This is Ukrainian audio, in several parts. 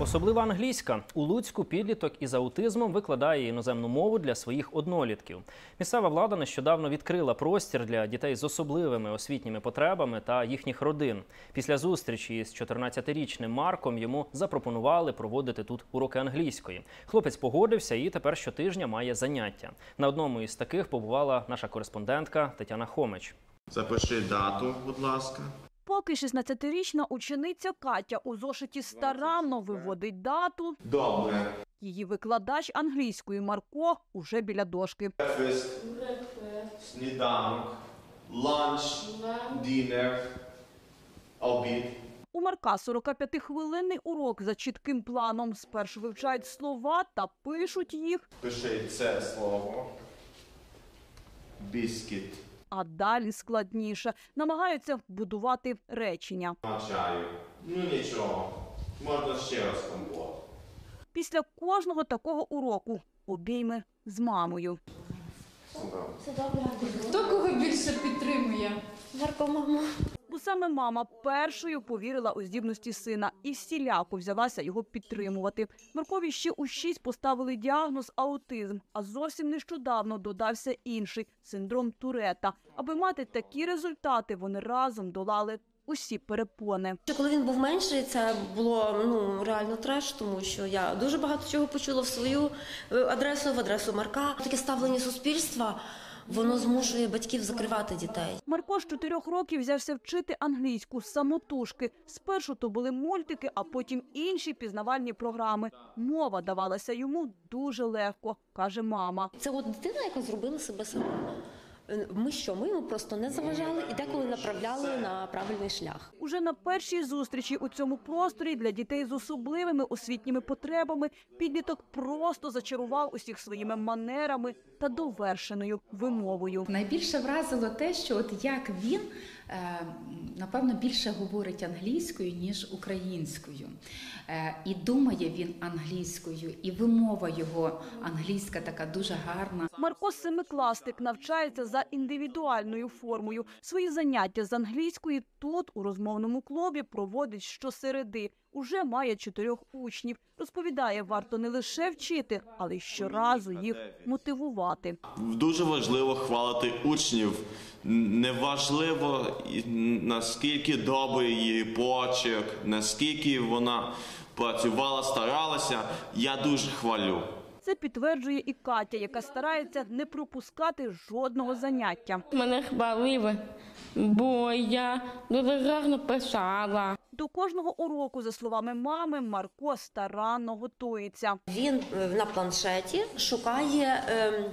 Особлива англійська у Луцьку підліток із аутизмом викладає іноземну мову для своїх однолітків. Місцева влада нещодавно відкрила простір для дітей з особливими освітніми потребами та їхніх родин. Після зустрічі з 14-річним Марком йому запропонували проводити тут уроки англійської. Хлопець погодився і тепер щотижня має заняття. На одному із таких побувала наша кореспондентка Тетяна Хомич. Запиши дату, будь ласка. Поки 16-річна учениця Катя у зошиті старанно виводить дату, Добре. її викладач англійської Марко уже біля дошки. Брефест, сніданок, ланч, дінер, обід. У Марка 45-хвилинний урок за чітким планом. Спершу вивчають слова та пишуть їх, Пиши це слово. Біскіт. А далі складніше. Намагаються будувати речення. Навчаю. Ну нічого. Можна ще раз компот. Після кожного такого уроку обійми з мамою. Хто кого більше підтримує? Марко, мамо. Саме мама першою повірила у здібності сина і всіляко взялася його підтримувати. Маркові ще у шість поставили діагноз аутизм, а зовсім нещодавно додався інший синдром Турета. Аби мати такі результати, вони разом долали усі перепони. Коли він був менший, це було ну реально треш, тому що я дуже багато чого почула в свою е, адресу, в адресу Марка. Таке ставлення суспільства воно змушує батьків закривати дітей. Марко з чотирьох років взявся вчити англійську самотужки. Спершу то були мультики, а потім інші пізнавальні програми. Мова давалася йому дуже легко, каже мама. Це от дитина, яка зробила себе сама. Ми що? Ми йому просто не заважали і деколи направляли на правильний шлях. Уже на першій зустрічі у цьому просторі для дітей з особливими освітніми потребами підліток просто зачарував усіх своїми манерами та довершеною вимовою. Найбільше вразило те, що от як він напевно більше говорить англійською ніж українською, Е, і думає він англійською, і вимова його англійська така дуже гарна. Марко семикласник навчається за індивідуальною формою. Свої заняття з англійської тут у розмовному клубі проводить щосереди. Уже має чотирьох учнів. Розповідає, варто не лише вчити, але й щоразу їх мотивувати. Дуже важливо хвалити учнів. Неважливо, наскільки добрий її почерк, наскільки вона працювала, старалася. Я дуже хвалю. Це підтверджує і Катя, яка старається не пропускати жодного заняття. Мене хвалили, бо я дуже гарно писала. До кожного уроку, за словами мами, Марко старанно готується. Він е, на планшеті шукає ем,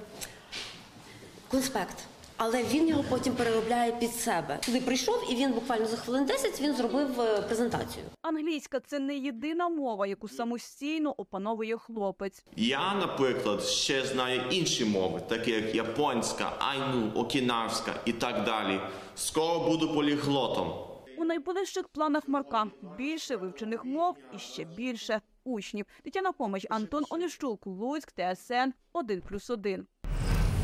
конспект. Але він його потім переробляє під себе. Туди прийшов, і він буквально за хвилин 10 він зробив е, презентацію. Англійська це не єдина мова, яку самостійно опановує хлопець. Я, наприклад, ще знаю інші мови, такі як японська, айну, окінавська і так далі. Скоро буду поліглотом. У найближчих планах Марка більше вивчених мов і ще більше учнів. Тетяна Помич, Антон Онищук, Луцьк, ТСН 1+,1.